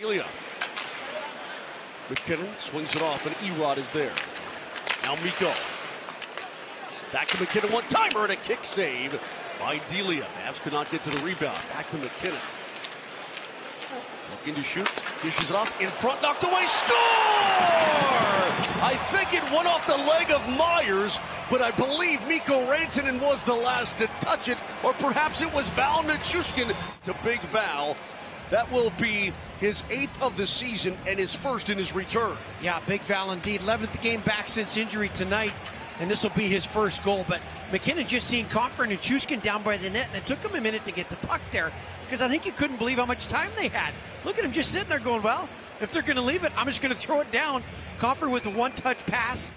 Ilya. MacKinnon swings it off, and Erod is there. Now Mikko. Back to MacKinnon, one timer, and a kick save by Delia. Mavs could not get to the rebound. Back to MacKinnon. Looking to shoot, dishes it off, in front, knocked away, score! I think it went off the leg of Myers, but I believe Mikko Rantanen was the last to touch it, or perhaps it was Val Nichushkin to Big Val. That will be his eighth of the season and his first in his return. Yeah, Big Val indeed. 11th game back since injury tonight, and this will be his first goal. But MacKinnon just seeing Compher and Chuskin down by the net, and it took him a minute to get the puck there because I think he couldn't believe how much time they had. Look at him just sitting there going, well, if they're going to leave it, I'm just going to throw it down. Compher with a one touch pass